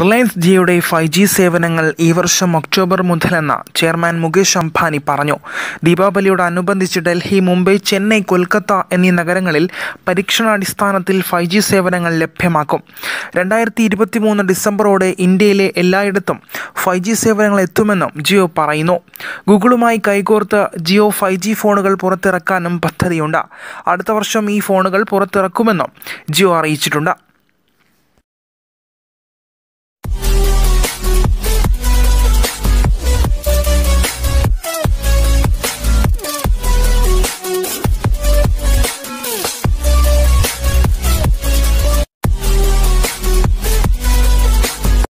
Reliance ജിയോയുടെ five G സേവനങ്ങൾ ഈ വർഷം ഒക്ടോബർ മുതലെന്ന് ചെയർമാൻ മുകേഷ് അംബാനി പറഞ്ഞു. ദീപാവലിയോടനുബന്ധിച്ച് ഡൽഹി മുംബൈ ചെന്നൈ കൊൽക്കത്ത എന്നീ നഗരങ്ങളിൽ പരീക്ഷണാടിസ്ഥാനത്തിൽ ഫൈവ് ജി സേവനങ്ങൾ ലഭ്യമാക്കും. രണ്ടായിരത്തി ഇരുപത്തി മൂന്ന് ഡിസംബറോടെ ഇന്ത്യയിലെ എല്ലായിടത്തും ഫൈവ് ജി സേവനങ്ങൾ എത്തുമെന്നും ജിയോ പറയുന്നു. ഗൂഗിളുമായി കൈകോർത്ത് ജിയോ ഫൈവ് ജി ഫോണുകൾ പുറത്തിറക്കാനും പദ്ധതിയുണ്ട്. അടുത്ത വർഷം ഈ ഫോണുകൾ പുറത്തിറക്കുമെന്നും ജിയോ അറിയിച്ചിട്ടുണ്ട്.